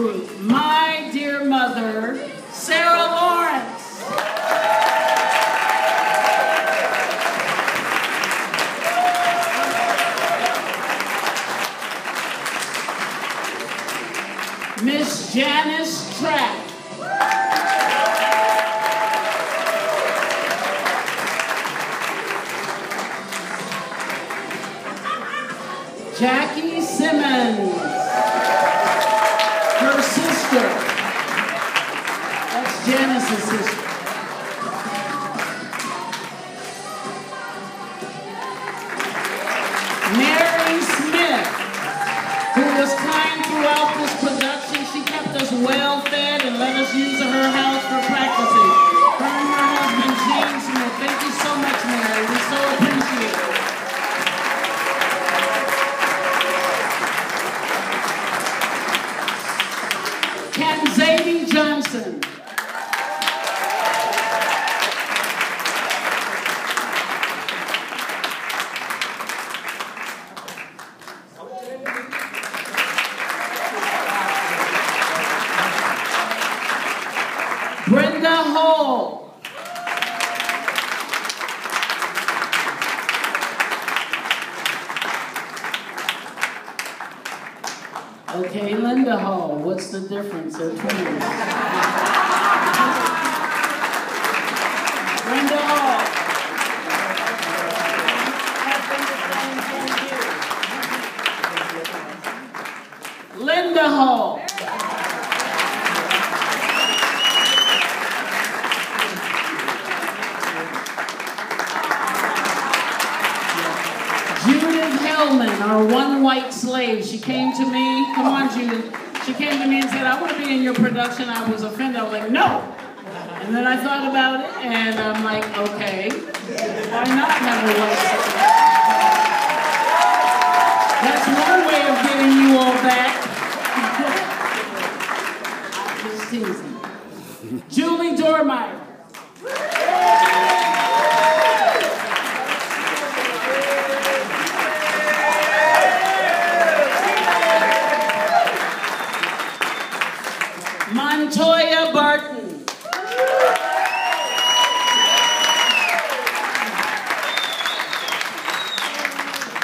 to my dear mother, Sarah Lawrence. Miss Janice Trapp. Jackie Simmons. Us well fed and let us use her house for practicing. Her and her husband, Gene Smith. Thank you so much, Mary. We so appreciate it. Ken Zadie Johnson. Brenda Hall. Okay, Linda Hall. What's the difference? They're twins. Brenda Hall. Linda Hall. Judith Hellman, our one white slave. She came to me. Come on, Judith. She came to me and said, I want to be in your production. I was offended. I was like, no. And then I thought about it, and I'm like, okay, why not have a white slave? That's one way Montoya Barton.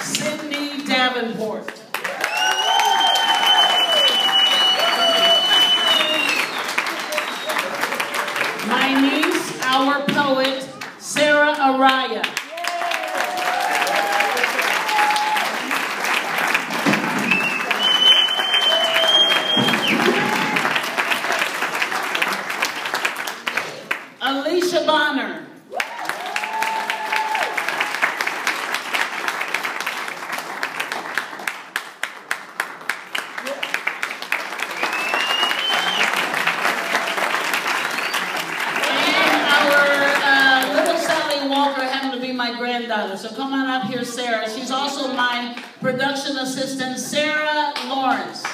Sydney Davenport. My niece, our poet, Sarah Araya. Granddaughter. So come on up here, Sarah. She's also my production assistant, Sarah Lawrence.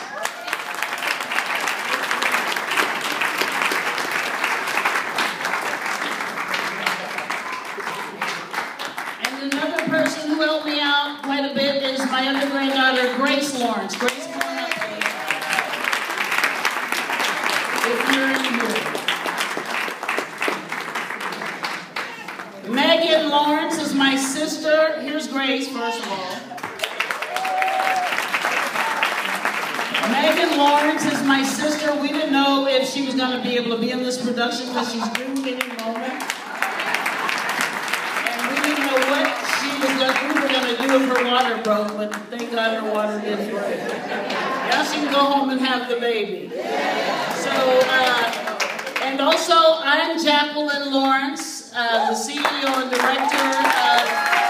And another person who helped me out quite a bit is my other granddaughter, Grace Lawrence. Grace, come on up. If you're in here. Megan Lawrence is my sister. Here's Grace, first of all. Megan Lawrence is my sister. We didn't know if she was going to be able to be in this production because she's due any moment. And we didn't know what she was going to, we were going to do if her water broke, but thank God her water didn't break. Now she can go home and have the baby. So, uh, and also I'm Jacqueline Lawrence, uh, the CEO and director of